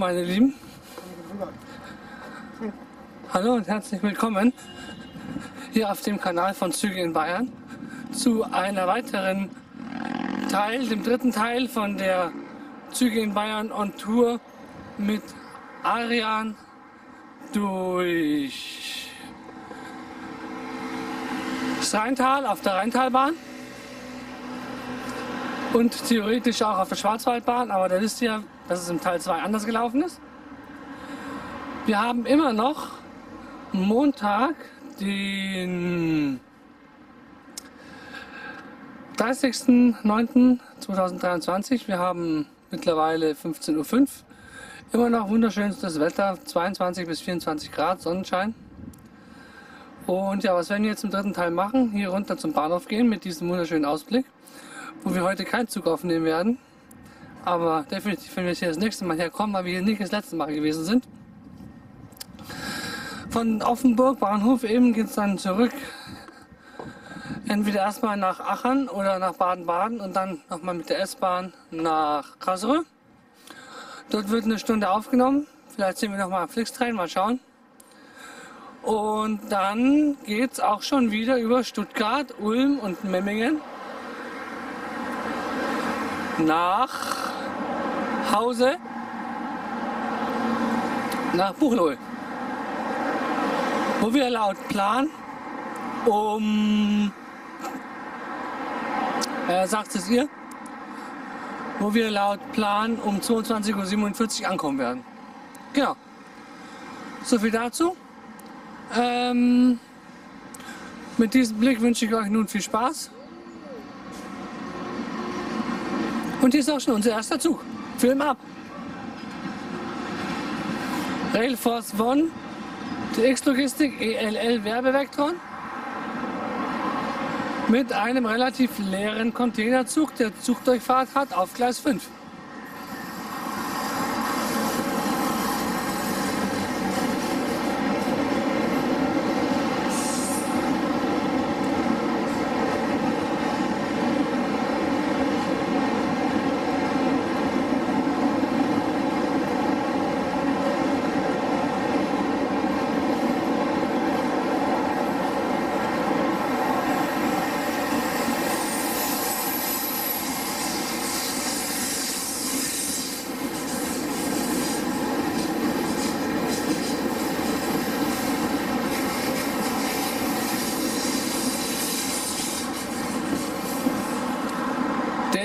meine Lieben. Hallo und herzlich willkommen hier auf dem Kanal von Züge in Bayern zu einer weiteren Teil, dem dritten Teil von der Züge in Bayern on Tour mit Arian durch das Rheintal auf der Rheintalbahn und theoretisch auch auf der Schwarzwaldbahn, aber da wisst ihr, dass es im Teil 2 anders gelaufen ist. Wir haben immer noch Montag, den 30.09.2023. Wir haben mittlerweile 15.05 Uhr. Immer noch wunderschönstes Wetter, 22 bis 24 Grad, Sonnenschein. Und ja, was werden wir jetzt im dritten Teil machen? Hier runter zum Bahnhof gehen mit diesem wunderschönen Ausblick wo wir heute keinen Zug aufnehmen werden. Aber definitiv, wenn wir hier das nächste Mal herkommen, weil wir hier nicht das letzte Mal gewesen sind. Von Offenburg Bahnhof eben geht es dann zurück. Entweder erstmal nach Aachen oder nach Baden-Baden und dann nochmal mit der S-Bahn nach Karlsruhe. Dort wird eine Stunde aufgenommen. Vielleicht sehen wir nochmal Flixtrain, mal schauen. Und dann geht es auch schon wieder über Stuttgart, Ulm und Memmingen nach Hause, nach Buchloe, wo wir laut Plan um, äh, sagt es ihr, wo wir laut Plan um 22.47 Uhr ankommen werden. Genau. So viel dazu. Ähm, mit diesem Blick wünsche ich euch nun viel Spaß. Und hier ist auch schon unser erster Zug. Film ab. Railforce One, TX Logistik ELL Werbevektoren mit einem relativ leeren Containerzug, der Zugdurchfahrt hat auf Gleis 5.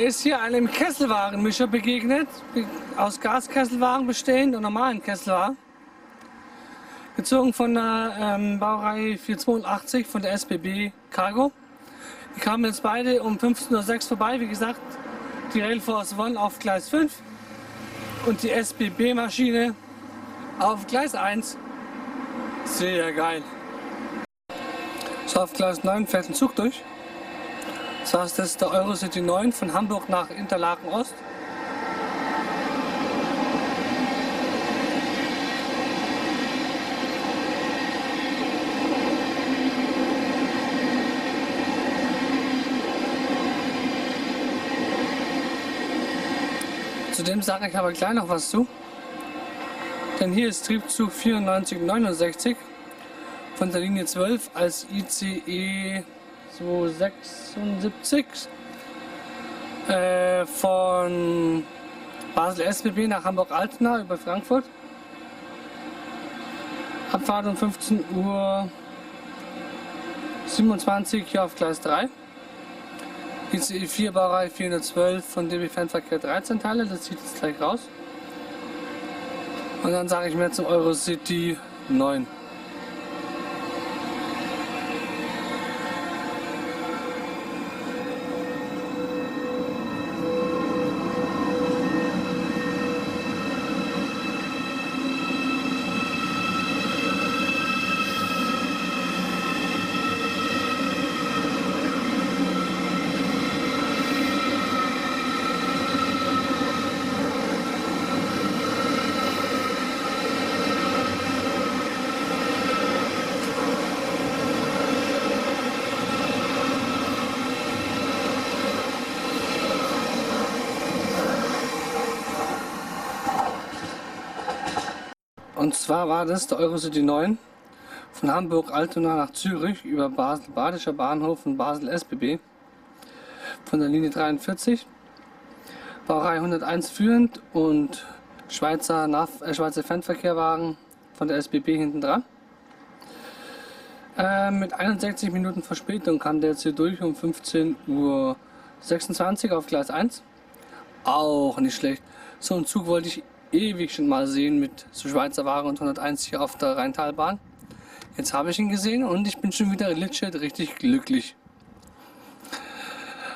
ist hier einem Kesselwarenmischer begegnet, aus Gaskesselwaren bestehend und normalen Kesselwaren. Gezogen von der ähm, Baureihe 482 von der SBB Cargo. Die kamen jetzt beide um 15.06 Uhr vorbei. Wie gesagt, die Railforce One auf Gleis 5 und die SBB-Maschine auf Gleis 1. Sehr geil. So, auf Gleis 9 fährt ein Zug durch. Das heißt, das ist der Eurocity 9 von Hamburg nach Interlaken Ost. Zudem sage ich aber gleich noch was zu. Denn hier ist Triebzug 9469 von der Linie 12 als ICE 276 äh, von Basel SBB nach Hamburg-Altena über Frankfurt. Abfahrt um 15 Uhr 27 hier auf Gleis 3. ICE 4 Baureihe 412 von DB Fernverkehr 13 Teile, das zieht jetzt gleich raus. Und dann sage ich mir zum Eurocity 9. zwar war das der Eurocity 9 von Hamburg-Altona nach Zürich über Basel Badischer Bahnhof und Basel SBB von der Linie 43. Baureihe 101 führend und Schweizer, Nav äh, Schweizer Fernverkehrwagen von der SBB hinten dran. Äh, mit 61 Minuten Verspätung kam der jetzt hier durch um 15.26 Uhr auf Gleis 1. Auch nicht schlecht. So einen Zug wollte ich ewig schon mal sehen mit so Schweizer Wagen und 101 hier auf der Rheintalbahn. Jetzt habe ich ihn gesehen und ich bin schon wieder legit richtig glücklich.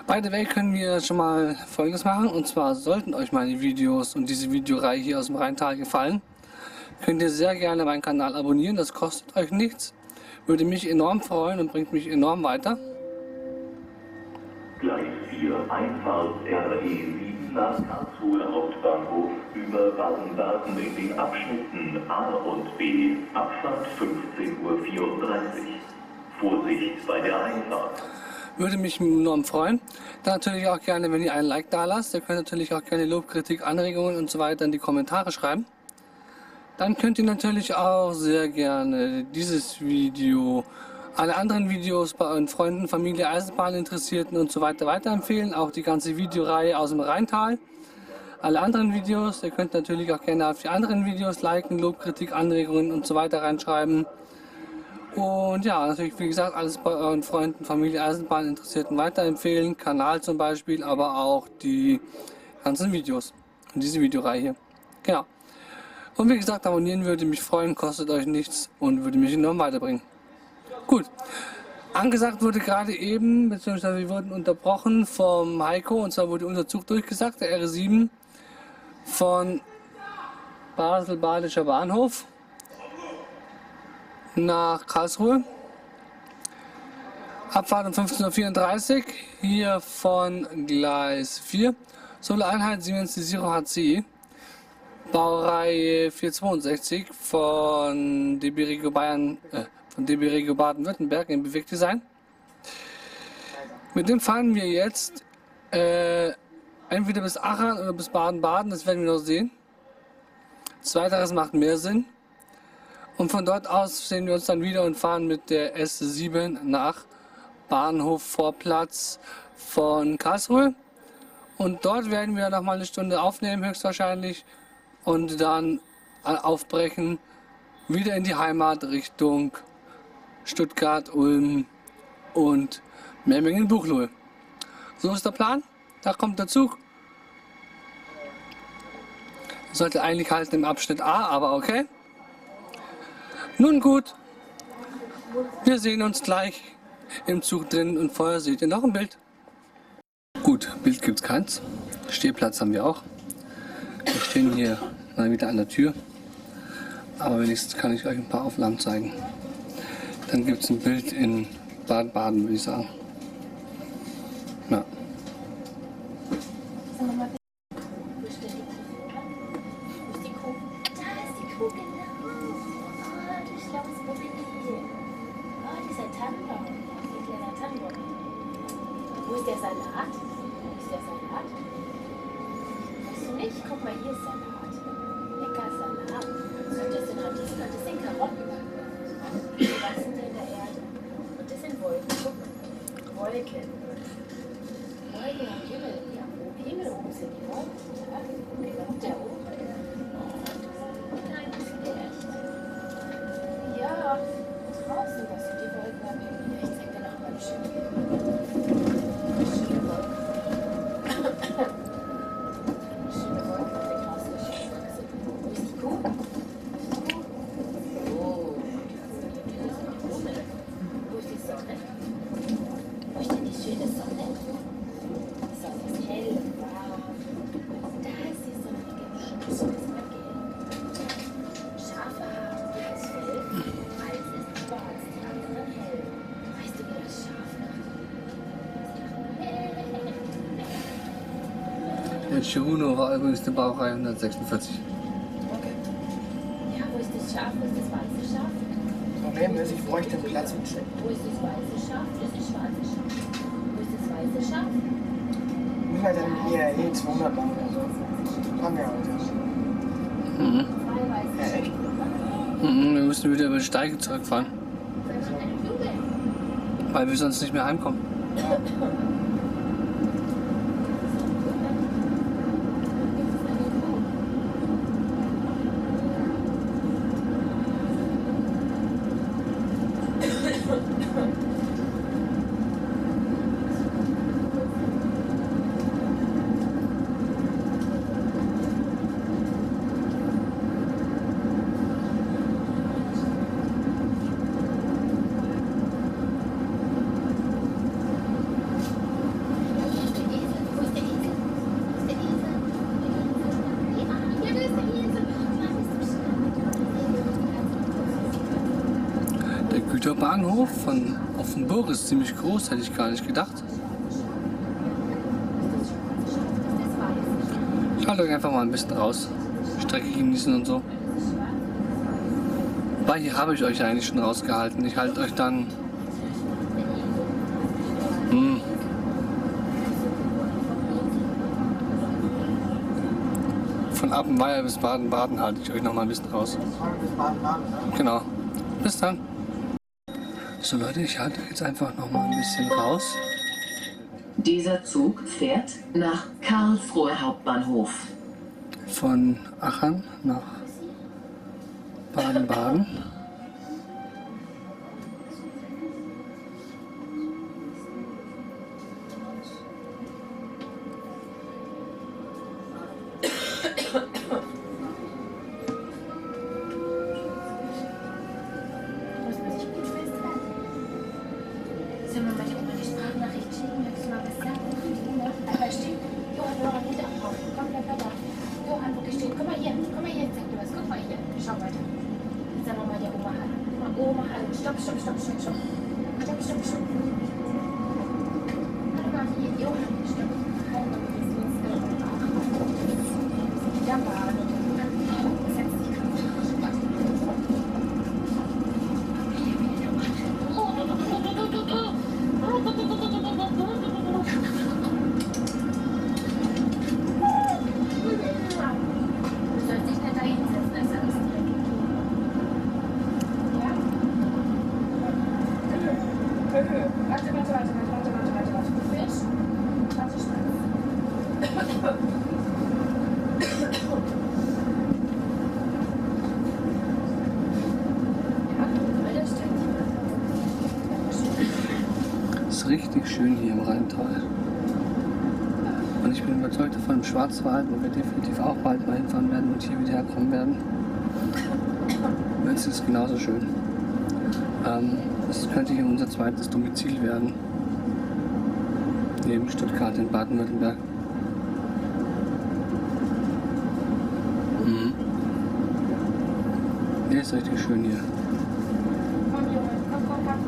By the way können wir schon mal folgendes machen und zwar sollten euch meine Videos und diese Videoreihe hier aus dem Rheintal gefallen, könnt ihr sehr gerne meinen Kanal abonnieren, das kostet euch nichts, würde mich enorm freuen und bringt mich enorm weiter. Gleis 4 Einfahrt RE7 nach Karlsruhe Hauptbahnhof über Baden-Baden in den Abschnitten A und B, Abfahrt 15.34 Uhr. Vorsicht bei der Einfahrt. Würde mich enorm freuen. Dann natürlich auch gerne, wenn ihr einen Like da lasst. Ihr könnt natürlich auch gerne Lob, Kritik, Anregungen und so weiter in die Kommentare schreiben. Dann könnt ihr natürlich auch sehr gerne dieses Video, alle anderen Videos bei euren Freunden, Familie, Eisenbahninteressierten und so weiter weiterempfehlen. Auch die ganze Videoreihe aus dem Rheintal. Alle anderen Videos. Ihr könnt natürlich auch gerne auf die anderen Videos liken, Lob, Kritik, Anregungen und so weiter reinschreiben. Und ja, natürlich, wie gesagt, alles bei euren Freunden, Familie, Eisenbahninteressierten weiterempfehlen. Kanal zum Beispiel, aber auch die ganzen Videos. Und diese Videoreihe hier. Genau. Und wie gesagt, abonnieren würde mich freuen, kostet euch nichts und würde mich enorm weiterbringen. Gut. Angesagt wurde gerade eben, beziehungsweise wir wurden unterbrochen vom Heiko, und zwar wurde unser Zug durchgesagt, der R7 von Basel-Badischer Bahnhof nach Karlsruhe. Abfahrt um 15.34 Uhr, hier von Gleis 4. Solo Einheit Siemens Zero HC. Baureihe 462 von DB Regio Bayern, äh, von DB Regio Baden-Württemberg im Bewegtdesign. Mit dem fahren wir jetzt äh, entweder bis Aachen oder bis Baden-Baden, das werden wir noch sehen. Zweiteres macht mehr Sinn. Und von dort aus sehen wir uns dann wieder und fahren mit der S7 nach Bahnhof Vorplatz von Karlsruhe. Und dort werden wir noch mal eine Stunde aufnehmen, höchstwahrscheinlich. Und dann aufbrechen, wieder in die Heimat Richtung Stuttgart, Ulm und Memmingen-Buchloe. So ist der Plan. Da kommt der Zug. Sollte eigentlich halten im Abschnitt A, aber okay. Nun gut, wir sehen uns gleich im Zug drin und vorher seht ihr noch ein Bild. Gut, Bild gibt's keins. Stehplatz haben wir auch. Wir stehen hier mal wieder an der Tür. Aber wenigstens kann ich euch ein paar Aufnahmen zeigen. Dann gibt es ein Bild in Baden-Baden, würde ich sagen. Ja. Der Chiruno war übrigens die Baureihe 146. Okay. Ja, wo ist das Schaf? Wo ist das weiße Schaf? Problem ist, ich bräuchte einen Platz und Stecken. Wo ist das weiße Schaf? Wo ist das schwarze Schaf? Wo ist das weiße Schaf? Müssen wir dann hier eh 200 machen oder so. Haben wir heute. Mhm. Ja, echt? Mhm, wir müssen wieder über die Steige zurückfahren, weil wir sonst nicht mehr heimkommen. Wo ist der Esel? Wo ist der Esel? Ja, hier ist der Esel. Mann, ist so schnell. Der Güterbahnhof von Ist ziemlich groß, hätte ich gar nicht gedacht. Ich halte euch einfach mal ein bisschen raus. Strecke genießen und so. Wobei, hier habe ich euch eigentlich schon rausgehalten. Ich halte euch dann. Hm. Von Appenweier bis Baden-Baden halte ich euch noch mal ein bisschen raus. Genau. Bis dann. So Leute, ich halte jetzt einfach noch mal ein bisschen raus. Dieser Zug fährt nach Karlsruhe Hauptbahnhof. Von Aachen nach Baden-Baden. Muss man sich gut festhalten. Sollen wir mal die Oma die Sprachnachricht schicken? Möchtest du mal was sagen? Ja, da steht Johann, Johann, hinter drauf. Komm, bleib mal da. Johann, wo steht? Komm mal hier. Komm mal hier, zeig dir was. Guck mal hier. Schau weiter. Jetzt sagen wir mal der Oma Hallo. Guck mal, Oma Hallo. Stopp, stopp, stopp, stopp, stopp. Stopp, stopp, stopp. Warte mal hier. Johann, stopp. Hallo, das ist uns der Ja, Bahn. Setz dich Du sollst dich nicht da hinsetzen, das ist alles dreckig. Ja? Höhe, Höhe. Warte, warte, warte, warte, warte, warte, warte. Fisch. Warte, Schwanz. Ja, Alter, steigt Ist richtig schön hier im Rheintal. Und ich bin überzeugt davon, im Schwarzwald, wo wir definitiv auch bald mal hinfahren werden und hier wieder herkommen werden, es genauso schön. Ähm, das könnte hier unser zweites Domizil werden. Neben Stuttgart in Baden-Württemberg. Mhm. Hier ist richtig schön hier. Komm, Junge, komm, komm, komm.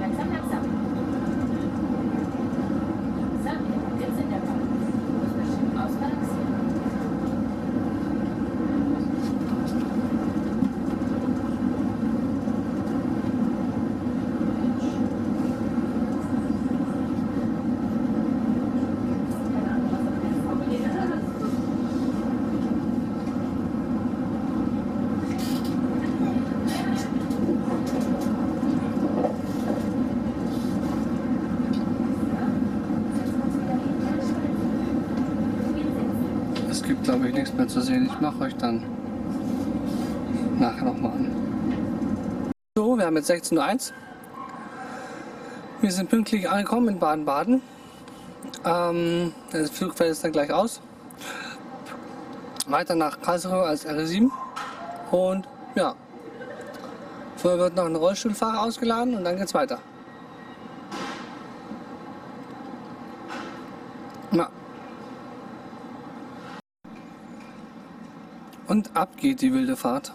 Langsam, langsam. So, jetzt in der Bahn. Muss man schön ausbalancieren. Keine Ahnung, was er jetzt formuliert hat. Es gibt, glaube ich, nichts mehr zu sehen. Ich mache euch dann nachher nochmal an. So, wir haben jetzt 16.01 Uhr. Wir sind pünktlich angekommen in Baden-Baden. Ähm, der Flug fällt jetzt dann gleich aus. Weiter nach Karlsruhe als R7. Und ja, vorher wird noch ein Rollstuhlfahrer ausgeladen und dann geht's weiter. Und ab geht die wilde Fahrt.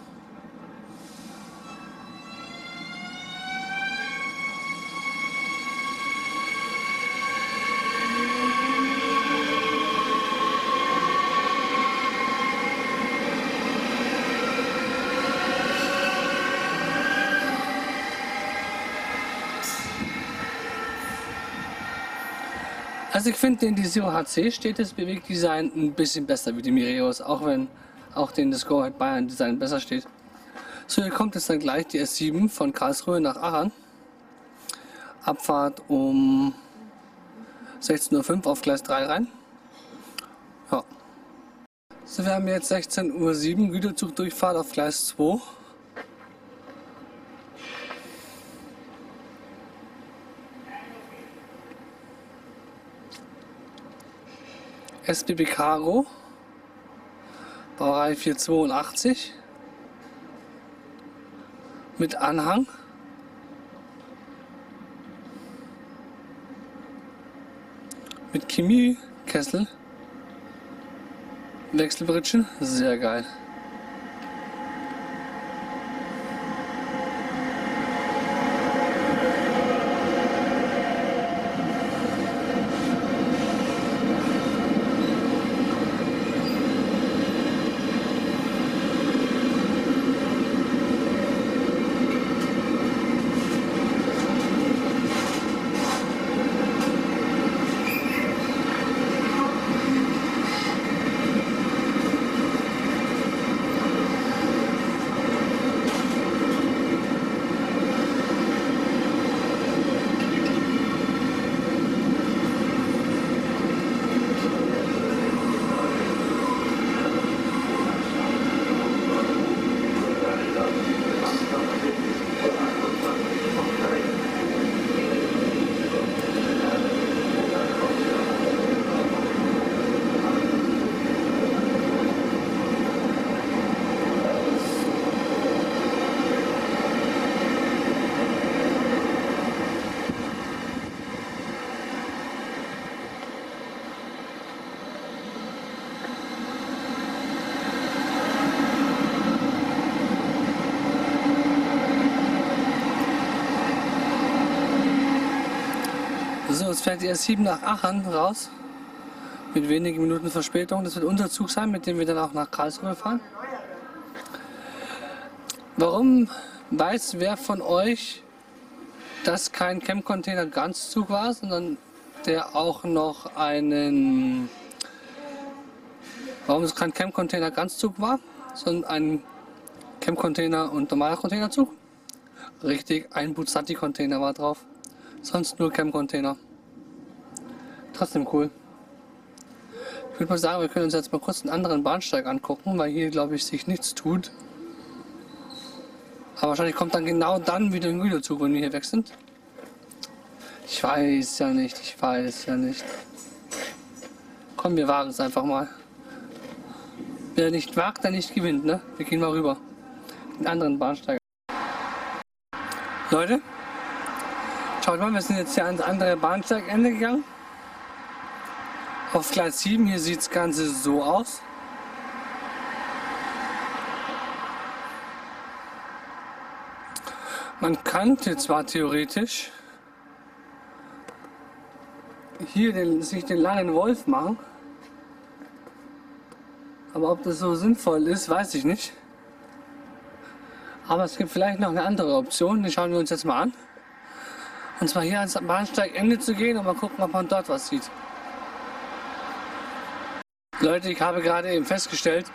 Also ich finde den Desiro HC steht das Bewegtdesign ein bisschen besser wie die Mireos, auch wenn auch den Ahead Bayern Design besser steht. So, hier kommt jetzt dann gleich die S7 von Karlsruhe nach Aachen. Abfahrt um 16.05 Uhr auf Gleis 3 rein. Ja. So, wir haben jetzt 16.07 Uhr Güterzugdurchfahrt auf Gleis 2. SBB Caro, Baureihe 482 mit Anhang. Mit Chemiekessel. Wechselbritschen, sehr geil. Fährt die S7 nach Aachen raus. Mit wenigen Minuten Verspätung. Das wird unser Zug sein, mit dem wir dann auch nach Karlsruhe fahren. Warum weiß wer von euch, dass kein Camp-Container Ganzzug war, sondern der auch noch einen. Warum es kein Camp-Container Ganzzug war, sondern ein Camp-Container und normaler Containerzug? Richtig, ein Buzzati-Container war drauf. Sonst nur Camp-Container. Trotzdem cool. Ich würde mal sagen, wir können uns jetzt mal kurz einen anderen Bahnsteig angucken, weil hier, glaube ich, sich nichts tut. Aber wahrscheinlich kommt dann genau dann wieder ein Güterzug, wenn wir hier weg sind. Ich weiß ja nicht, ich weiß ja nicht. Komm, wir wagen es einfach mal. Wer nicht wagt, der nicht gewinnt, ne? Wir gehen mal rüber. Den anderen Bahnsteig. Leute, schaut mal, wir sind jetzt hier ans andere Bahnsteigende gegangen. Auf Gleis 7, hier sieht das Ganze so aus. Man könnte zwar theoretisch hier den, sich den langen Wolf machen, aber ob das so sinnvoll ist, weiß ich nicht. Aber es gibt vielleicht noch eine andere Option, die schauen wir uns jetzt mal an. Und zwar hier ans Bahnsteigende zu gehen und mal gucken, ob man dort was sieht. Leute, ich habe gerade eben festgestellt,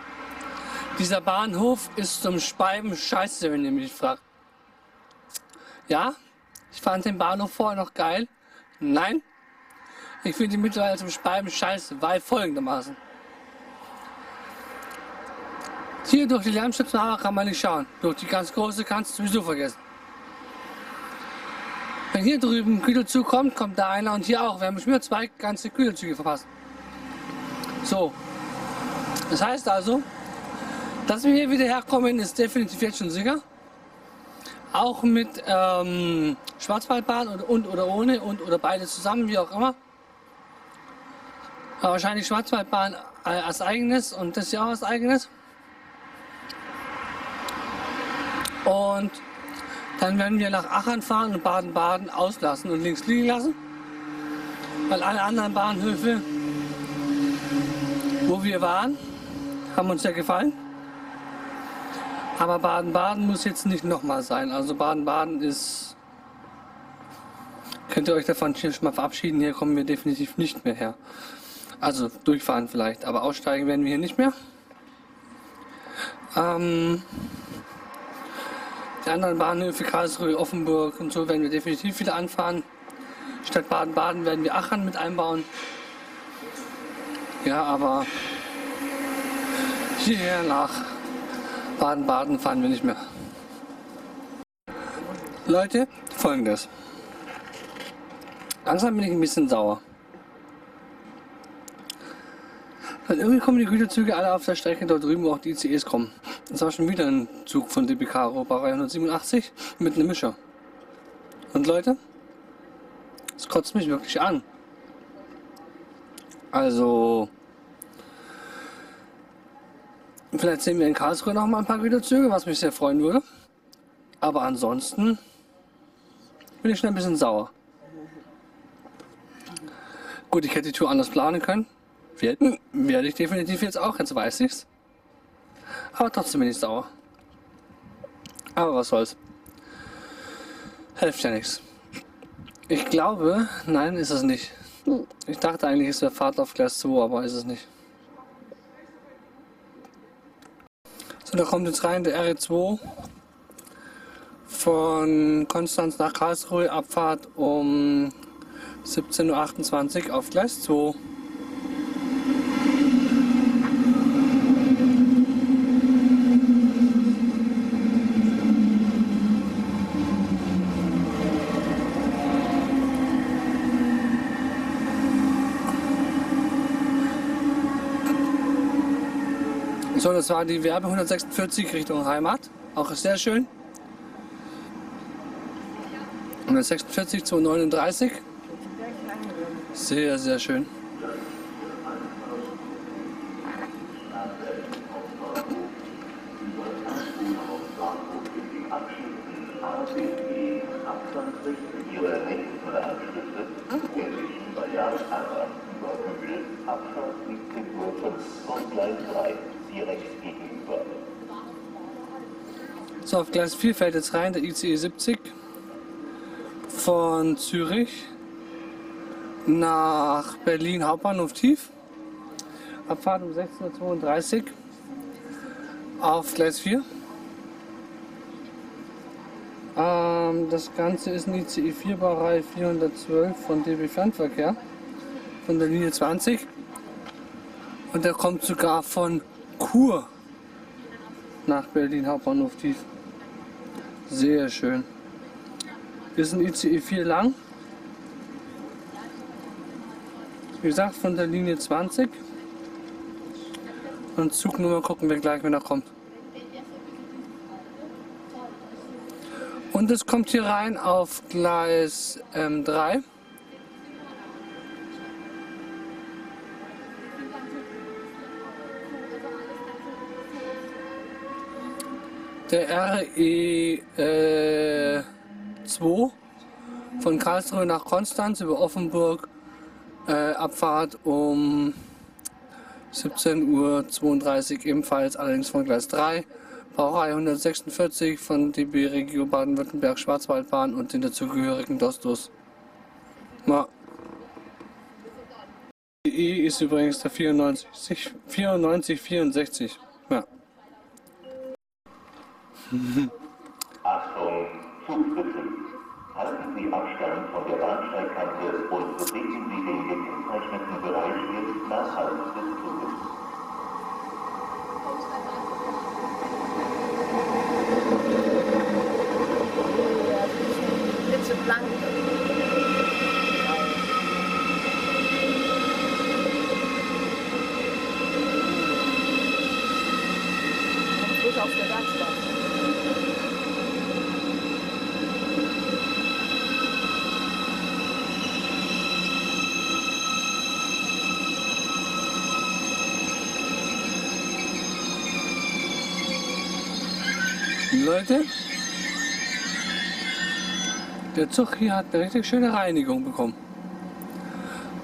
dieser Bahnhof ist zum Speiben scheiße, wenn ihr mich fragt. Ja, ich fand den Bahnhof vorher noch geil. Nein, ich finde ihn mittlerweile zum Speiben scheiße, weil folgendermaßen. Hier durch die Lärmschutzmauer kann man nicht schauen. Durch die ganz große kannst du sowieso vergessen. Wenn hier drüben ein Güterzug kommt, kommt da einer und hier auch. Wir haben schon wieder zwei ganze Güterzüge verpasst. So. Das heißt also, dass wir hier wieder herkommen, ist definitiv jetzt schon sicher. Auch mit ähm, Schwarzwaldbahn und, und oder ohne und oder beide zusammen, wie auch immer. Aber wahrscheinlich Schwarzwaldbahn äh, als eigenes und das hier auch als eigenes. Und dann werden wir nach Aachen fahren und Baden-Baden auslassen und links liegen lassen. Weil alle anderen Bahnhöfe, wo wir waren, haben uns ja gefallen. Aber Baden-Baden muss jetzt nicht nochmal sein. Also Baden-Baden ist könnt ihr euch davon hier schon mal verabschieden. Hier kommen wir definitiv nicht mehr her. Also durchfahren vielleicht, aber aussteigen werden wir hier nicht mehr. Ähm, die anderen Bahnhöfe, Karlsruhe, Offenburg und so werden wir definitiv wieder anfahren. Statt Baden-Baden werden wir Aachen mit einbauen. Ja, aber hierher nach Baden-Baden fahren wir nicht mehr. Leute, folgendes. Langsam bin ich ein bisschen sauer. Weil irgendwie kommen die Güterzüge alle auf der Strecke dort drüben, wo auch die ICEs kommen. Das war schon wieder ein Zug von DB Caro, Baureihe 187 mit einem Mischer. Und Leute, es kotzt mich wirklich an. Also, vielleicht sehen wir in Karlsruhe noch mal ein paar Güterzüge, was mich sehr freuen würde. Aber ansonsten bin ich schon ein bisschen sauer. Gut, ich hätte die Tour anders planen können. Werde, werde ich definitiv jetzt auch, jetzt weiß ich's. Aber trotzdem bin ich sauer. Aber was soll's. Hilft ja nichts. Ich glaube, nein, ist es nicht. Ich dachte eigentlich, es wäre Fahrt auf Gleis 2, aber ist es nicht. So, da kommt jetzt rein der RE2 von Konstanz nach Karlsruhe, Abfahrt um 17.28 Uhr auf Gleis 2. war die Werbe 146 Richtung Heimat. Auch sehr schön. 146 zu 39. Sehr, sehr schön. Gleis 4 fällt jetzt rein der ICE 70 von Zürich nach Berlin Hauptbahnhof Tief. Abfahrt um 16.32 Uhr auf Gleis 4. Ähm, das Ganze ist ein ICE 4 Baureihe 412 von DB Fernverkehr von der Linie 20. Und der kommt sogar von Chur nach Berlin Hauptbahnhof Tief. Sehr schön. Wir sind ICE 4 lang. Wie gesagt, von der Linie 20. Und Zugnummer gucken wir gleich, wenn er kommt. Und es kommt hier rein auf Gleis ähm, 3. Der RE äh, 2 von Karlsruhe nach Konstanz über Offenburg. Äh, Abfahrt um 17.32 Uhr ebenfalls, allerdings von Gleis 3. Baureihe 146 von DB Regio Baden-Württemberg Schwarzwaldbahn und den dazugehörigen Dostos. Na. Die ist übrigens der 94, 94 64. Ja. Achtung, Zugriffen. Halten Sie Abstand von der Bahnsteigkante und betreten Sie den gekennzeichneten Bereich nach Halt des Zuges. Blitzeblank. Ruhig auf der Werkstatt. Leute, der Zug hier hat eine richtig schöne Reinigung bekommen.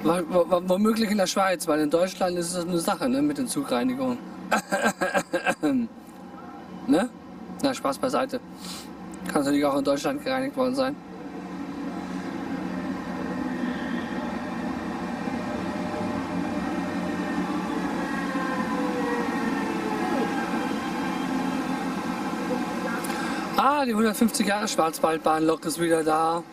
Womöglich in der Schweiz, weil in Deutschland ist es eine Sache ne, mit den Zugreinigungen. ne? Na, Spaß beiseite. Kann natürlich auch in Deutschland gereinigt worden sein. Die 150 Jahre Schwarzwaldbahnlok ist wieder da.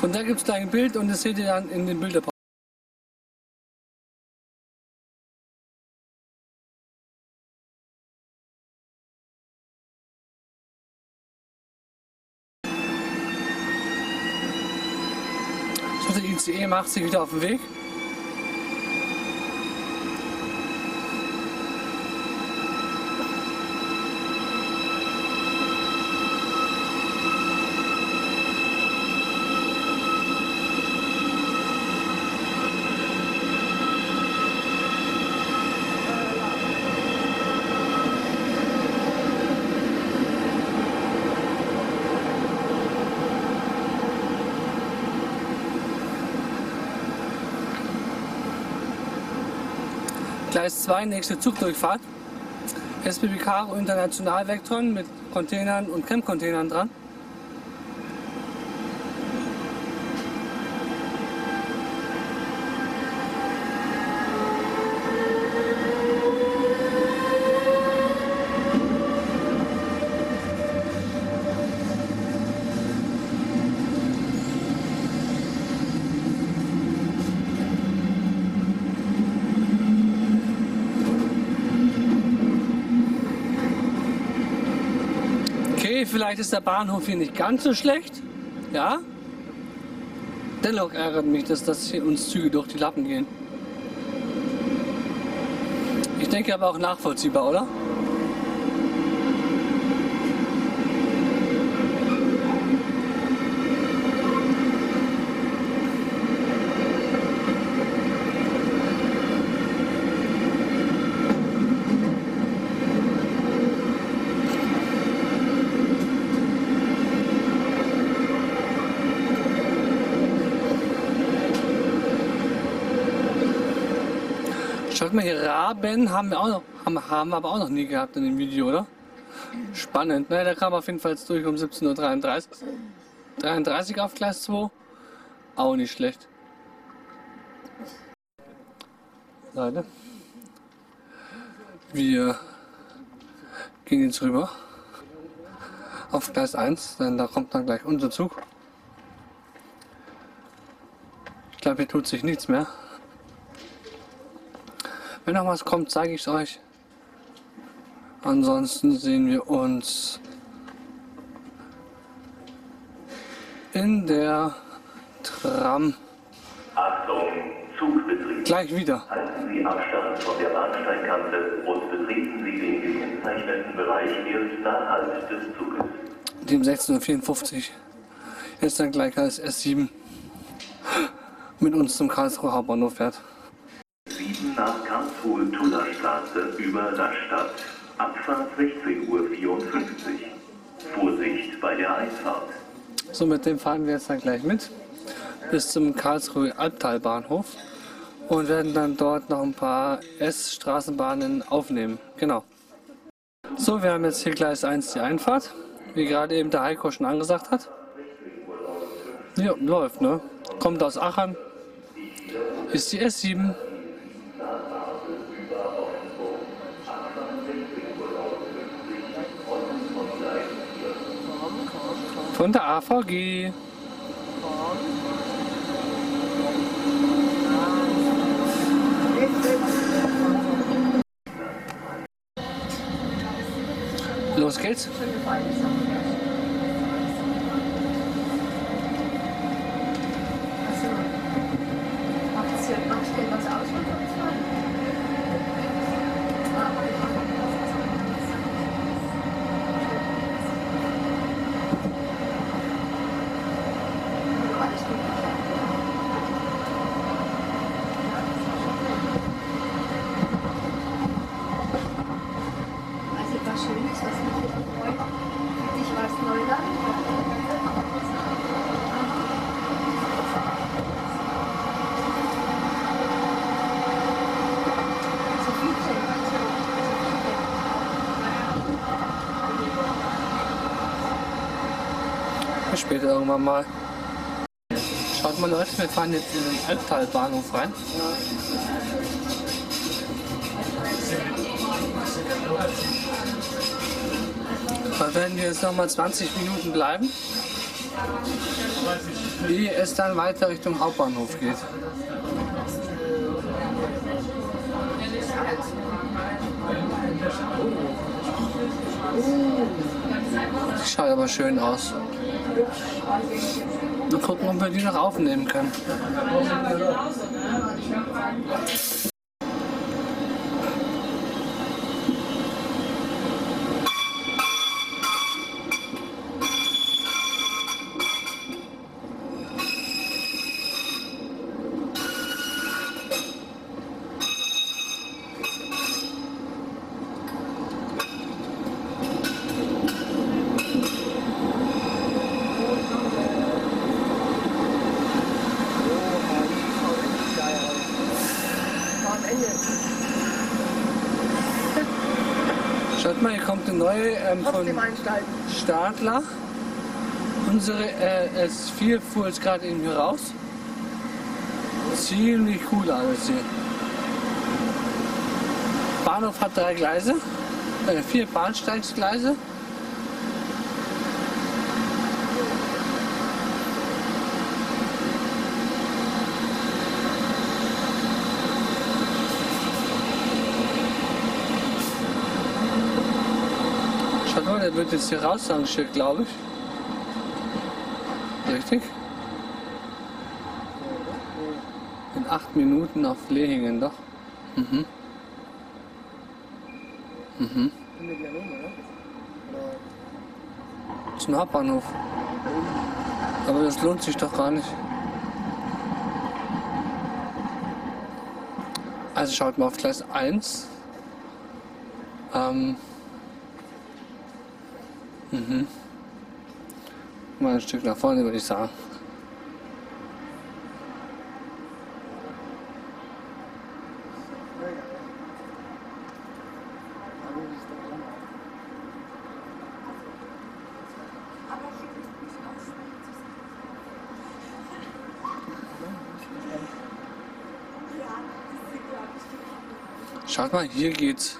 Von da gibt es ein Bild und das seht ihr dann in den Bilderpausen. So, der ICE macht sich wieder auf den Weg. Gleis 2, nächste Zugdurchfahrt. SBB Caro International Vectron mit Containern und Camp-Containern dran. Okay, vielleicht ist der Bahnhof hier nicht ganz so schlecht. Ja. Dennoch ärgert mich, dass das hier uns Züge durch die Lappen gehen. Ich denke aber auch nachvollziehbar, oder? Schaut mal Raben haben wir auch noch, haben, haben wir aber auch noch nie gehabt in dem Video, oder? Spannend, ne? Der kam auf jeden Fall durch um 17.33 Uhr. 33 auf Gleis 2. Auch nicht schlecht. Leute. Wir gehen jetzt rüber auf Gleis 1, denn da kommt dann gleich unser Zug. Ich glaube, hier tut sich nichts mehr. Wenn noch was kommt, zeige ich es euch. Ansonsten sehen wir uns in der Tram Achtung, Zugbetrieb. gleich wieder. Halten Sie Abstand von der Bahnsteigkante und betreten Sie den gekennzeichneten Bereich erst nach Halt des Zuges. Dem 16.54 Uhr. Jetzt dann gleich als S7 mit uns zum Karlsruher Hauptbahnhof fährt. 7 nach Karlsruhe Tullerstraße über Rastatt. Abfahrt 16.54 Uhr. Vorsicht bei der Einfahrt. So, mit dem fahren wir jetzt dann gleich mit bis zum Karlsruhe Albtalbahnhof und werden dann dort noch ein paar S-Straßenbahnen aufnehmen. Genau. So, wir haben jetzt hier Gleis 1 die Einfahrt, wie gerade eben der Heiko schon angesagt hat. Ja, läuft, ne? Kommt aus Aachen. Ist die S7. Von der AVG. Los geht's. Irgendwann mal. Schaut mal Leute, wir fahren jetzt in den Albtalbahnhof rein. Da werden wir jetzt nochmal 20 Minuten bleiben, ehe es dann weiter Richtung Hauptbahnhof geht. Schaut aber schön aus. Mal gucken, ob wir die noch aufnehmen können. War am Ende. Schaut mal, hier kommt eine neue ähm, von. Stadler. Unsere äh, S4 fuhr jetzt gerade eben hier raus. Ziemlich cool alles hier. Bahnhof hat drei Gleise, äh, vier Bahnsteigsgleise. Wird jetzt hier rausrangiert, glaube ich. Richtig? In acht Minuten auf Lehingen, doch. Mhm. Mhm. Zum Hauptbahnhof. Aber das lohnt sich doch gar nicht. Also schaut mal auf Gleis 1. Ähm. Mhm. Mal ein Stück nach vorne, würde ich sagen. Schaut mal, hier geht's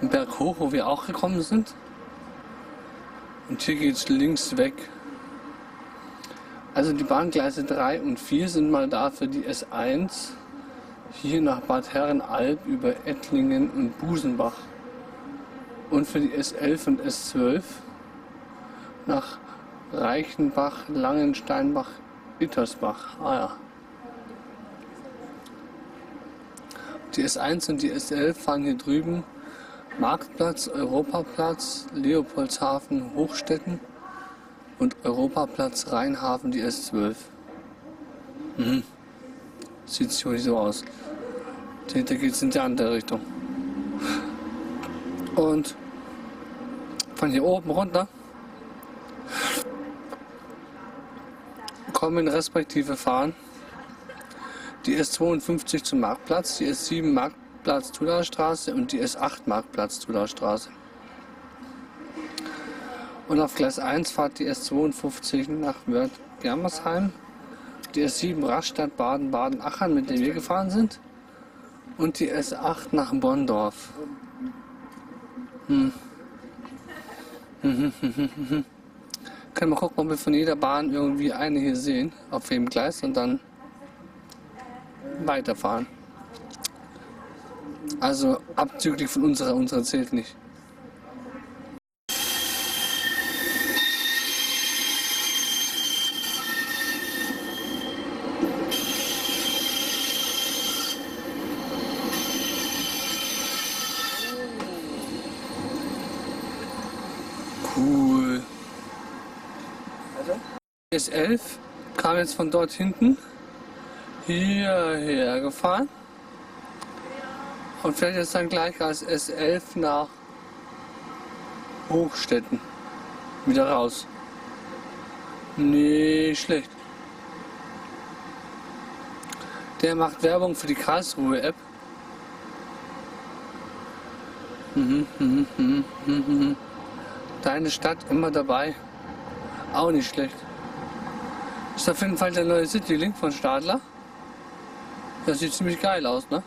einen Berg hoch, wo wir auch gekommen sind. Und hier geht's links weg. Also die Bahngleise 3 und 4 sind mal da für die S1 hier nach Bad Herrenalb über Ettlingen und Busenbach. Und für die S11 und S12 nach Reichenbach, Langensteinbach, Ittersbach. Ah ja. Die S1 und die S11 fahren hier drüben Marktplatz, Europaplatz, Leopoldshafen, Hochstetten und Europaplatz, Rheinhafen, die S12. Mhm. Sieht sich so aus. Dahinter geht es in die andere Richtung. Und von hier oben runter kommen respektive fahren die S52 zum Marktplatz, die S7 Marktplatz Tuller Straße und die S8 Marktplatz Straße. Und auf Gleis 1 fahrt die S52 nach Wörth-Germersheim, die S7 Rastatt Baden-Baden-Achern, mit der wir gefahren sind, und die S8 nach Bonndorf. Hm. Können wir gucken, ob wir von jeder Bahn irgendwie eine hier sehen, auf jedem Gleis und dann weiterfahren. Also abzüglich von unserer, unsere zählt nicht. Cool. Also, S11 kam jetzt von dort hinten hierher gefahren und fährt jetzt dann gleich als S11 nach Hochstetten wieder raus. Nicht schlecht. Der macht Werbung für die Karlsruhe-App. Mhm, mhm, mhm. Deine Stadt immer dabei. Auch nicht schlecht. Ist auf jeden Fall der neue Citylink von Stadler. Das sieht ziemlich geil aus, ne?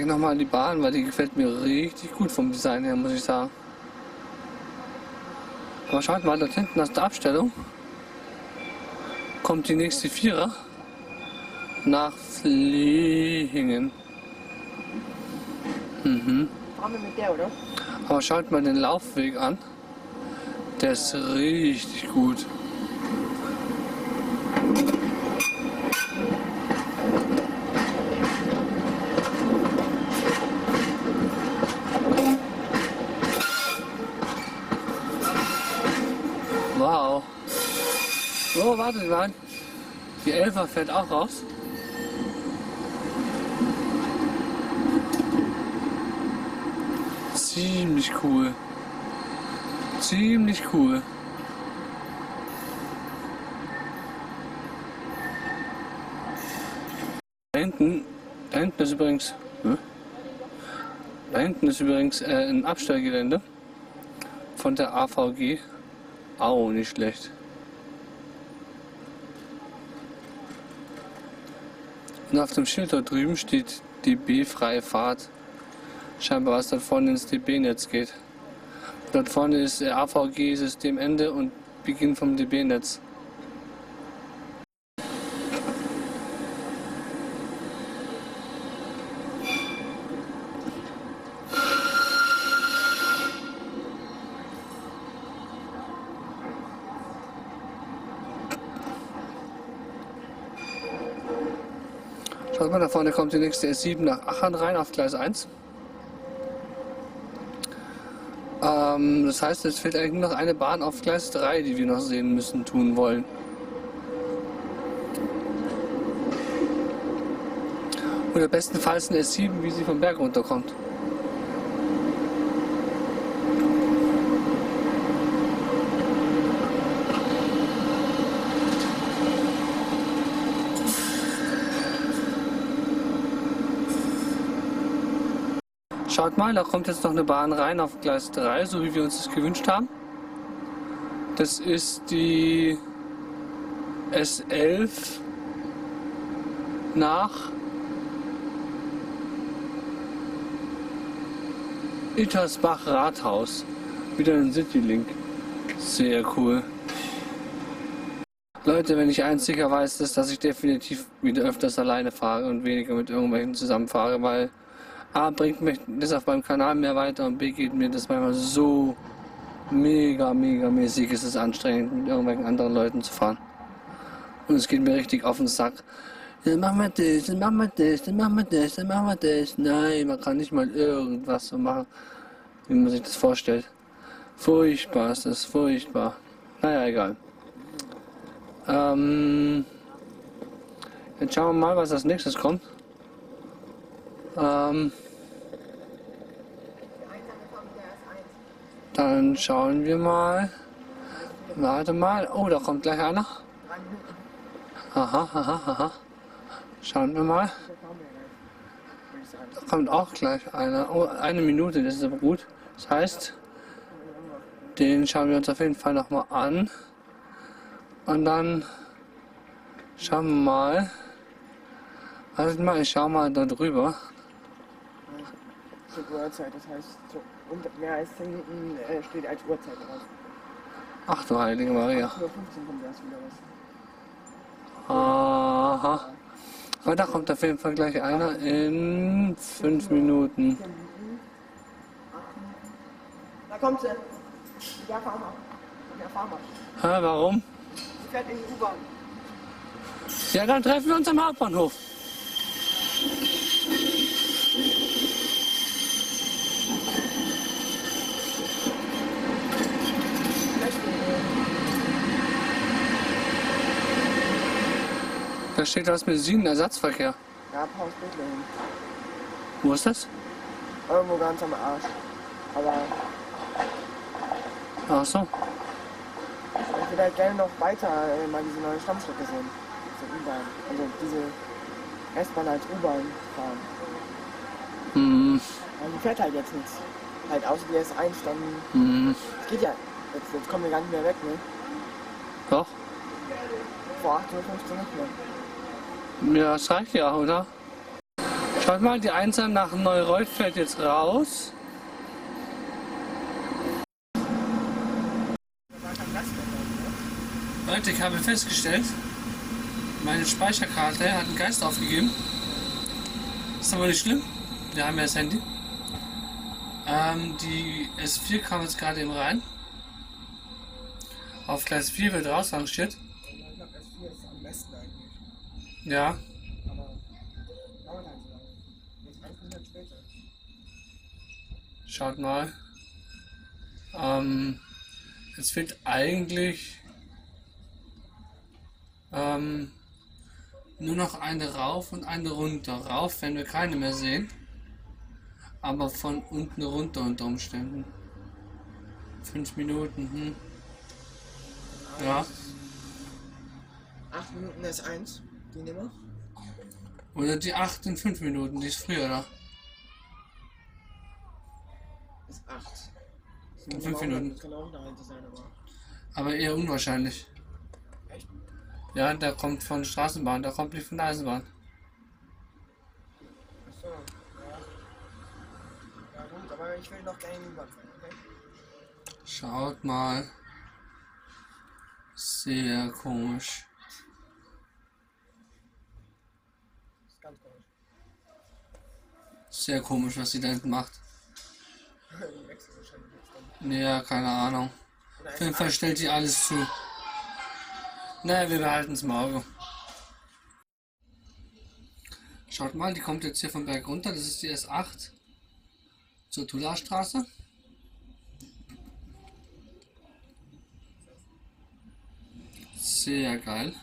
Ich nochmal die Bahn, weil die gefällt mir richtig gut vom Design her, muss ich sagen. Aber schaut mal, dort hinten aus der Abstellung kommt die nächste Vierer nach Flehingen. Mhm. Aber schaut mal den Laufweg an. Der ist richtig gut. Mal. Die Elfer fährt auch raus. Ziemlich cool. Ziemlich cool. Da hinten, da hinten ist übrigens, da hinten ist übrigens äh, ein Abstellgelände von der AVG. Auch nicht schlecht. Und auf dem Schild dort drüben steht DB-freie Fahrt. Scheinbar was dort vorne ins DB-Netz geht. Dort vorne ist äh, AVG Systemende und Beginn vom DB-Netz. Da vorne kommt die nächste S7 nach Aachen rein auf Gleis 1. Ähm, das heißt, es fehlt eigentlich nur noch eine Bahn auf Gleis 3, die wir noch sehen müssen, tun wollen. Oder bestenfalls eine S7, wie sie vom Berg runterkommt. Schaut mal, da kommt jetzt noch eine Bahn rein auf Gleis 3, so wie wir uns das gewünscht haben. Das ist die S11 nach Ittersbach Rathaus. Wieder ein Citylink. Sehr cool. Leute, wenn ich eins sicher weiß, ist, dass ich definitiv wieder öfters alleine fahre und weniger mit irgendwelchen zusammenfahre, weil A bringt mich das auf meinem Kanal mehr weiter und B geht mir das manchmal so mega, mega mäßig ist es anstrengend, mit irgendwelchen anderen Leuten zu fahren. Und es geht mir richtig auf den Sack. Dann machen wir das, dann machen wir das, dann machen wir das, dann machen wir das. Nein, man kann nicht mal irgendwas so machen, wie man sich das vorstellt. Furchtbar ist das, furchtbar. Naja, egal. Ähm, jetzt schauen wir mal, was als nächstes kommt. Ähm, dann schauen wir mal. Warte mal. Oh, da kommt gleich einer. Aha, aha, aha. Schauen wir mal. Da kommt auch gleich einer. Oh, eine Minute, das ist aber gut. Das heißt, den schauen wir uns auf jeden Fall nochmal an. Und dann schauen wir mal. Warte mal, ich schau mal da drüber. Zur Uhrzeit, das heißt, so unter mehr als 10 Minuten äh, steht als Uhrzeit drauf. Ach du heilige Maria. 8.15 Uhr kommt erst wieder was. Aha. Da kommt auf jeden Fall gleich einer in fünf Minuten. Da kommt sie. Der Farmer. Der Farmer. Hä, warum? Sie fährt in die U-Bahn. Ja, dann treffen wir uns am Hauptbahnhof. Da steht was mit Süden Ersatzverkehr. Ja, Paus Bethlehem. Wo ist das? Irgendwo ganz am Arsch. Aber Ach so. ich würde halt gerne noch weiter äh, mal diese neue Stammstrecke sehen. Diese U-Bahn. Also diese S-Bahn als U-Bahn fahren. Hm, Also die fährt halt jetzt nichts. Halt außer die S1 dann. hm, Es geht ja. Jetzt, jetzt kommen wir gar nicht mehr weg, ne? doch. Vor 8.15 Uhr nicht mehr. Ja, das reicht ja, oder? Schaut mal, die Einsam nach Neureuth fällt jetzt raus. Leute, ich habe festgestellt, meine Speicherkarte hat einen Geist aufgegeben. Ist aber nicht schlimm. Wir haben ja das Handy. Ähm, die S4 kam jetzt gerade eben rein. Auf Gleis 4 wird rausrangiert. Ich glaube, S4 ist am besten eigentlich. Ja. Aber dauert halt so lange. Jetzt ein Minuten später. Schaut mal. Ähm, es fehlt eigentlich ähm, nur noch eine rauf und eine runter. Rauf werden wir keine mehr sehen. Aber von unten runter unter Umständen. Fünf Minuten, hm. Ja. 8 Minuten S1, die nehmen wir. Oder die 8 in 5 Minuten, die ist früher da. Ist 8. In 5 Minuten. Kann auch dahinter sein, aber. Aber eher unwahrscheinlich. Echt? Ja, der kommt von Straßenbahn, der kommt nicht von der Eisenbahn. Achso, ja. Ja gut, aber ich will noch Bahn fahren, okay? Schaut mal. Sehr komisch. Das ist ganz komisch. Sehr komisch, was sie da hinten macht. Ja, keine Ahnung. Auf jeden Fall stellt sie alles zu. Naja, wir behalten es im Auge. Schaut mal, die kommt jetzt hier vom Berg runter. Das ist die S8 zur Tula-Straße. Sehr geil.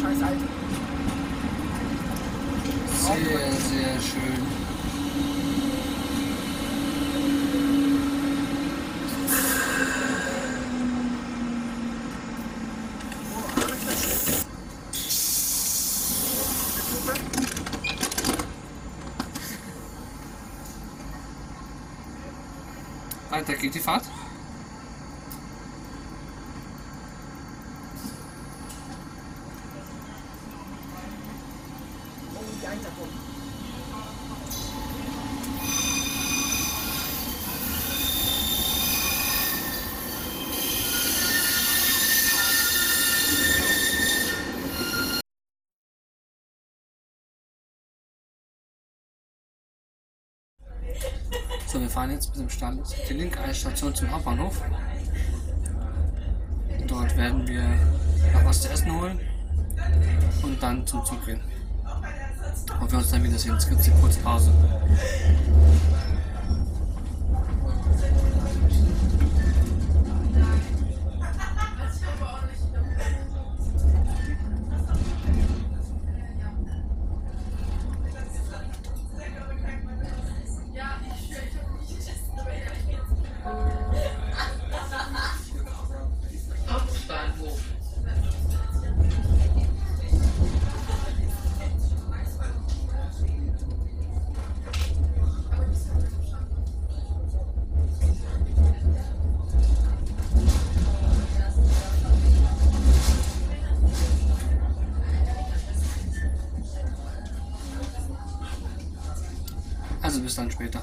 Scheiß Alte. Sehr, sehr schön. Weiter geht die Fahrt. Oh, die Einser kommt. So, wir fahren jetzt bis zum Stand die Linkeisstation zum Hauptbahnhof. Dort werden wir noch was zu essen holen und dann zum Zug gehen. Und wir uns dann wieder sehen. Jetzt gibt es eine kurze Pause. Dann später.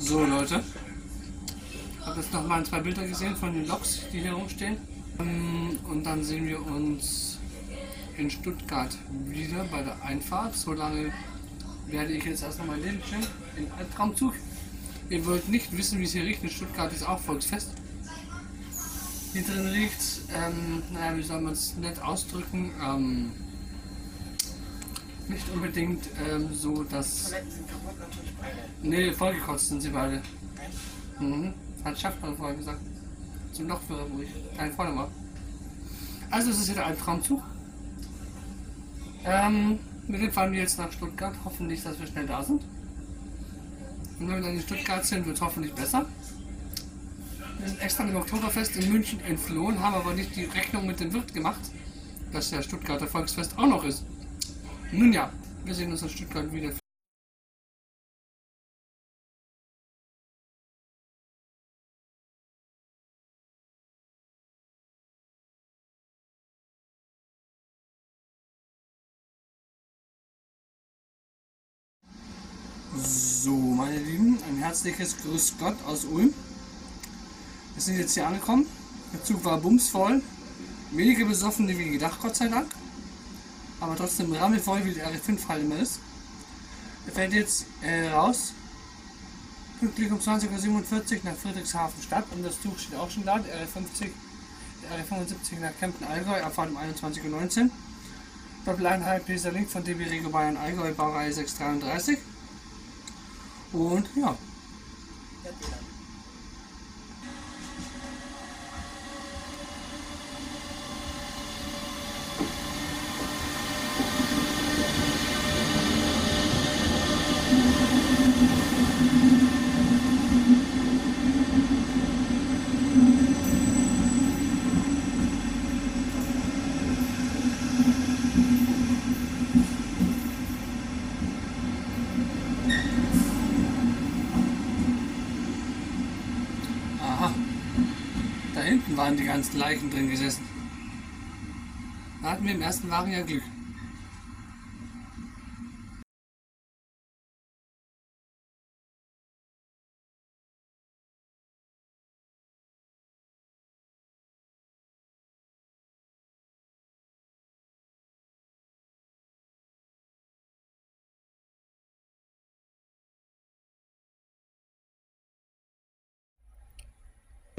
So Leute, ich habe jetzt noch mal zwei Bilder gesehen von den Loks, die hier rumstehen. Ähm, Und dann sehen wir uns in Stuttgart wieder bei der Einfahrt. So lange werde ich jetzt erst mein Leben in Albtraumzug. Ihr wollt nicht wissen, wie es hier riecht. In Stuttgart ist auch Volksfest. Hier drin riecht ähm, naja, wie soll man es nett ausdrücken, ähm, nicht unbedingt ähm, so, dass. Toiletten sind kaputt natürlich. Nee, vollgekotzt sind sie beide. Mhm. Hat Schaffmann vorher gesagt. Zum Lokführer, wo ich keine Freunde war. Also, es ist wieder ein Traumzug. Ähm, mit dem fahren wir jetzt nach Stuttgart. Hoffentlich, dass wir schnell da sind. Und wenn wir dann in Stuttgart sind, wird es hoffentlich besser. Wir sind extra dem Oktoberfest in München entflohen, haben aber nicht die Rechnung mit dem Wirt gemacht, dass der Stuttgarter Volksfest auch noch ist. Nun ja, wir sehen uns in Stuttgart wieder. Herzliches Grüß Gott aus Ulm. Wir sind jetzt hier angekommen. Der Zug war bumsvoll. Weniger Besoffene wie gedacht, Gott sei Dank. Aber trotzdem rammelvoll, wie der RF5 halt immer ist. Er fährt jetzt äh, raus. Pünktlich um 20.47 Uhr nach Friedrichshafen Stadt. Und das Zug steht auch schon da. Der RF50, der RF75 nach Kempten Allgäu. Abfahrt um 21.19 Uhr. Doppeleinheit Peter Link von DB Regio Bayern Allgäu, Baureihe 633. Und ja, Aha. Da hinten waren die ganzen Leichen drin gesessen. Da hatten wir im ersten Wagen ja Glück.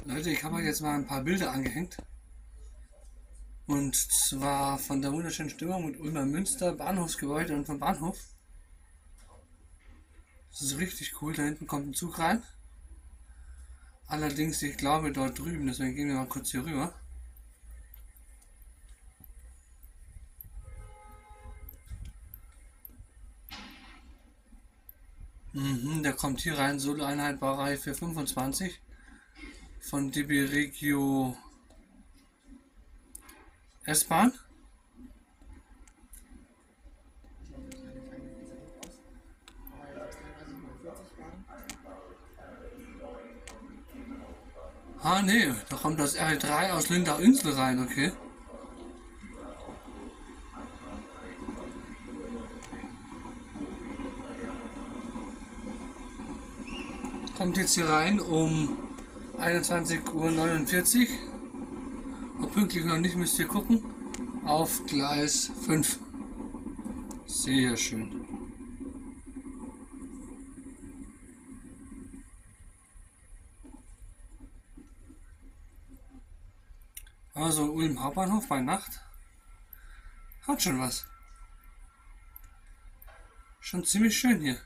Leute, ich habe euch jetzt mal ein paar Bilder angehängt. Und zwar von der wunderschönen Stimmung mit Ulmer Münster, Bahnhofsgebäude und vom Bahnhof. Das ist richtig cool, da hinten kommt ein Zug rein. Allerdings, ich glaube dort drüben, deswegen gehen wir mal kurz hier rüber. Mhm, der kommt hier rein, Solo-Einheit Baureihe 425 von DB Regio S-Bahn. Ah, nee, da kommt das R3 aus Lindau-Insel rein, okay. Kommt jetzt hier rein um 21.49 Uhr. Ob pünktlich noch nicht, müsst ihr gucken. Auf Gleis 5. Sehr schön. Also Ulm Hauptbahnhof bei Nacht. Hat schon was. Schon ziemlich schön hier.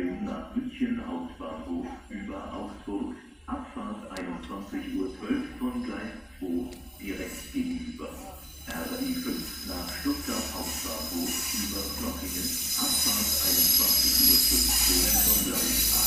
613 nach München Hauptbahnhof über Augsburg. Abfahrt 21.12 Uhr von Gleis 2 direkt gegenüber. RI 5 nach Stuttgart Hauptbahnhof über Glockingen. Abfahrt 21.15 Uhr von Gleis 8.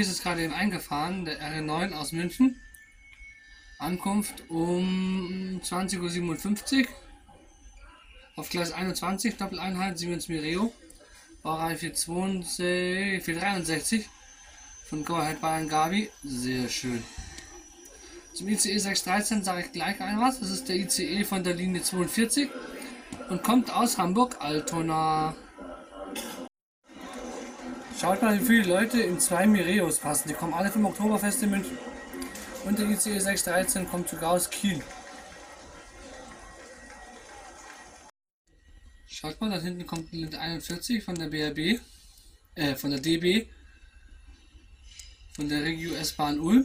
Hier ist gerade eben eingefahren, der R9 aus München. Ankunft um 20.57 Uhr. Auf Gleis 21, Doppeleinheit, Siemens Mireo. Baureihe 462, 463 von Go Ahead Bayern Gabi. Sehr schön. Zum ICE 613 sage ich gleich ein was. Das ist der ICE von der Linie 42 und kommt aus Hamburg-Altona. Schaut mal, wie viele Leute in zwei Mireos passen. Die kommen alle vom Oktoberfest in München. Und der ICE 613 kommt sogar aus Kiel. Schaut mal, da hinten kommt die Linie 41 von der BRB, äh, von der DB, von der Regio S-Bahn Ulm.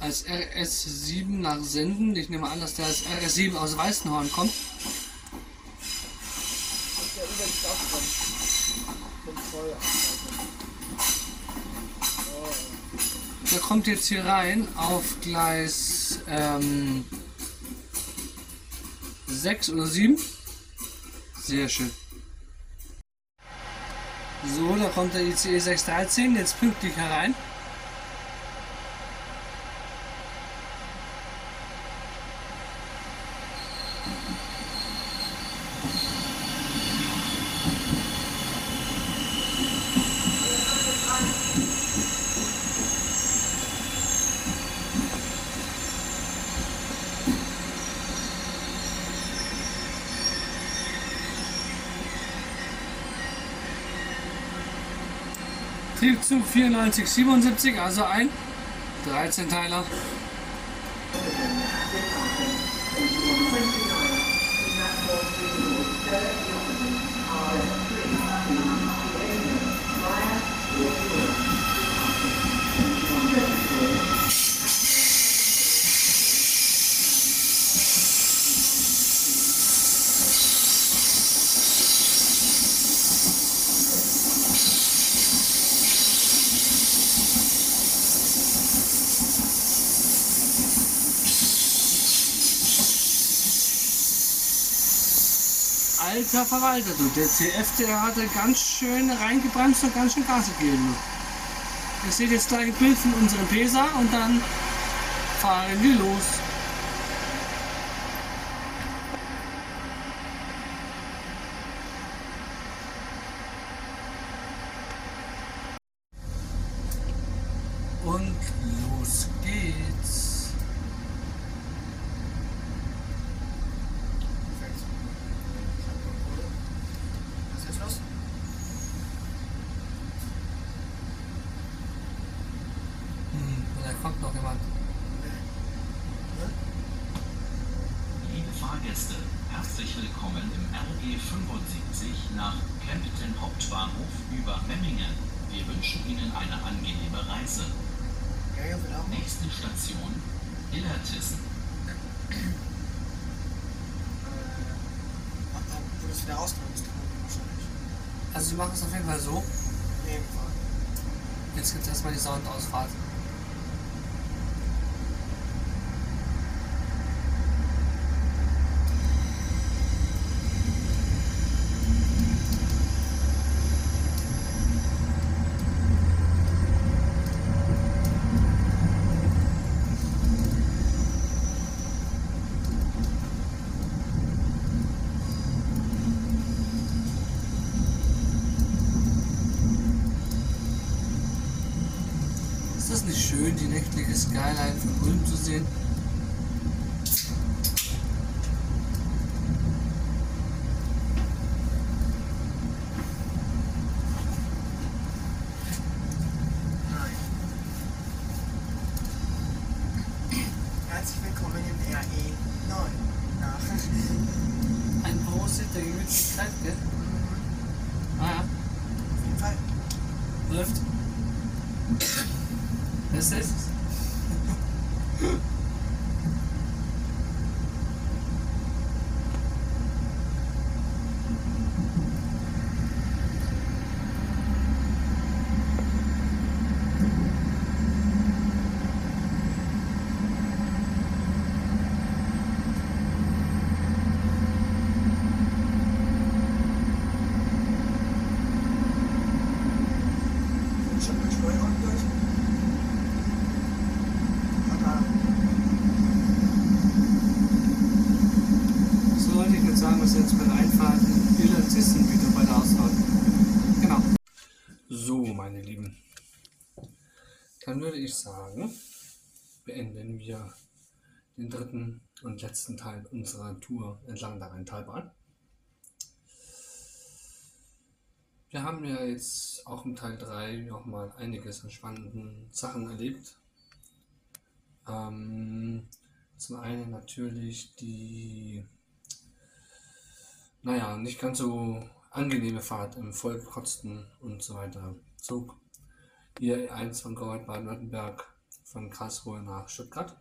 Als RS7 nach Senden. Ich nehme an, dass der als RS7 aus Weißenhorn kommt. Der kommt jetzt hier rein auf Gleis ähm, 6 oder 7. Sehr schön. So, da kommt der ICE 613 jetzt pünktlich herein. Triebzug 9477, also ein 13-Teiler. Alter Verwalter, du, der CF, der hatte ganz schön reingebremst und ganz schön Gas gegeben. Ihr seht jetzt gleich ein Bild von unserem Pesa und dann fahren wir los. Und los geht's. Perfekt. Was ist jetzt los? Hm, da kommt noch jemand. Liebe Fahrgäste, herzlich willkommen im RE 75 nach Kempten Hauptbahnhof über Memmingen. Wir wünschen Ihnen eine angenehme Reise. Ja, ja, genau. Nächste Station Illertissen. Äh, ab- rauskommt, ist dann wahrscheinlich. Also wir machen es auf jeden Fall so. Nebenfahren. Jetzt gibt es erstmal die Soundausfahrt. Ist das nicht schön, die nächtliche Skyline Ulm zu sehen? Nein. Herzlich willkommen im RE 9. Nach. Ein Prosit der Gemütlichkeit, gell? Ah ja, Auf jeden Fall. läuft. Das ist es. Schon mal Steuerung durch. was jetzt bei der Einfahrt in Illertissen wieder bei der Ausfahrt. Genau. So, meine Lieben. Dann würde sagen, beenden wir den dritten und letzten Teil unserer Tour entlang der Rheintalbahn. Wir haben ja jetzt auch im Teil 3 nochmal einiges an spannenden Sachen erlebt. Ähm, zum einen natürlich die, naja, nicht ganz so angenehme Fahrt im vollgekotzten und so weiter Zug. Hier 1 von Gold Baden-Württemberg von Karlsruhe nach Stuttgart.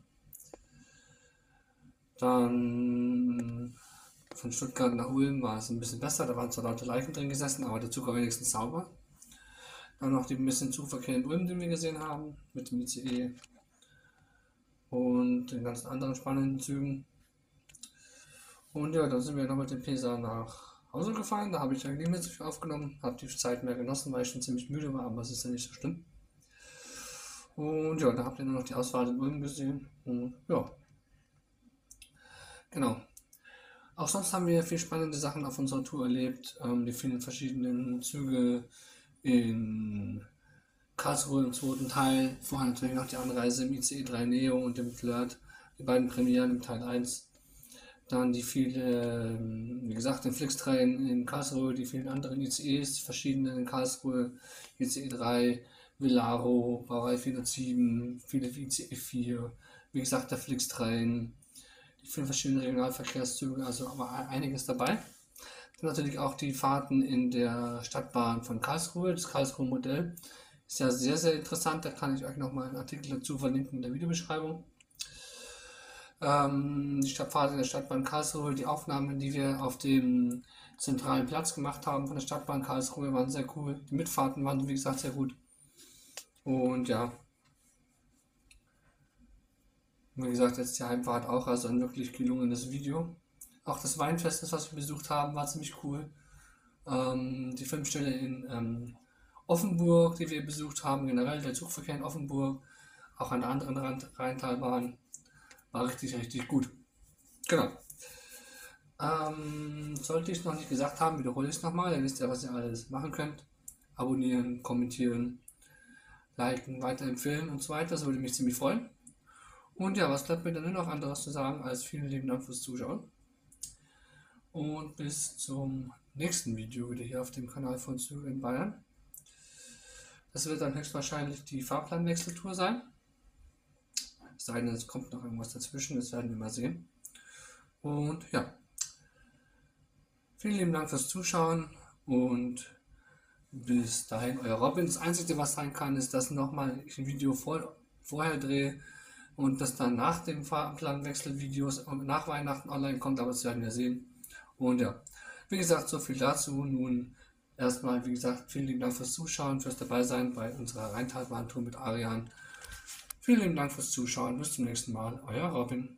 Dann von Stuttgart nach Ulm war es ein bisschen besser, da waren zwar Leute Leichen drin gesessen, aber der Zug war wenigstens sauber. Dann noch den bisschen Zugverkehr in Ulm, den wir gesehen haben, mit dem ICE und den ganzen anderen spannenden Zügen. Und ja, dann sind wir noch mit dem Pesa nach Hause gefahren. Da habe ich eigentlich nicht mehr so viel aufgenommen, habe die Zeit mehr genossen, weil ich schon ziemlich müde war, aber es ist ja nicht so schlimm. Und ja, da habt ihr nur noch die Auswahl in Ulm gesehen. Und ja, genau. Auch sonst haben wir viel spannende Sachen auf unserer Tour erlebt. Ähm, die vielen verschiedenen Züge in Karlsruhe im zweiten Teil. Vorher natürlich noch die Anreise im ICE 3 Neo und dem Flirt. Die beiden Premieren im Teil 1. Dann die viele, ähm, wie gesagt, den Flixtrain in Karlsruhe, die vielen anderen ICEs, verschiedene in Karlsruhe, ICE 3, Villaro, Baureihe 407, viele ICE 4, wie gesagt, der Flixtrain, die vielen verschiedenen Regionalverkehrszüge, also aber einiges dabei. Dann natürlich auch die Fahrten in der Stadtbahn von Karlsruhe, das Karlsruhe Modell. Ist ja sehr, sehr interessant, da kann ich euch nochmal einen Artikel dazu verlinken in der Videobeschreibung. Ähm, die Stadtfahrt in der Stadtbahn Karlsruhe, die Aufnahmen, die wir auf dem zentralen Platz gemacht haben von der Stadtbahn Karlsruhe, waren sehr cool. Die Mitfahrten waren, wie gesagt, sehr gut. Und ja, wie gesagt, jetzt die Heimfahrt auch, also ein wirklich gelungenes Video. Auch das Weinfest, was wir besucht haben, war ziemlich cool. Ähm, die Filmstelle in ähm, Offenburg, die wir besucht haben, generell der Zugverkehr in Offenburg, auch an der anderen Rand Rheintalbahn, war richtig, richtig gut. Genau. Ähm, sollte ich es noch nicht gesagt haben, wiederhole ich es nochmal, dann wisst ihr, was ihr alles machen könnt. Abonnieren, kommentieren, liken, weiterempfehlen und so weiter. Das würde mich ziemlich freuen. Und ja, was bleibt mir dann nur noch anderes zu sagen als vielen lieben Dank fürs Zuschauen. Und bis zum nächsten Video wieder hier auf dem Kanal von Züge in Bayern. Das wird dann höchstwahrscheinlich die Fahrplanwechseltour sein. Es sei denn, es kommt noch irgendwas dazwischen, das werden wir mal sehen. Und ja, vielen lieben Dank fürs Zuschauen und bis dahin euer Robin. Das Einzige, was sein kann, ist, dass nochmal ich ein Video vor, vorher drehe und das dann nach dem Fahrplanwechsel-Videos nach Weihnachten online kommt, aber das werden wir sehen. Und ja, wie gesagt, so viel dazu. Nun erstmal, wie gesagt, vielen lieben Dank fürs Zuschauen, fürs dabei sein bei unserer Rheintalbahn-Tour mit Arian. Vielen lieben Dank fürs Zuschauen. Bis zum nächsten Mal. Euer Robin.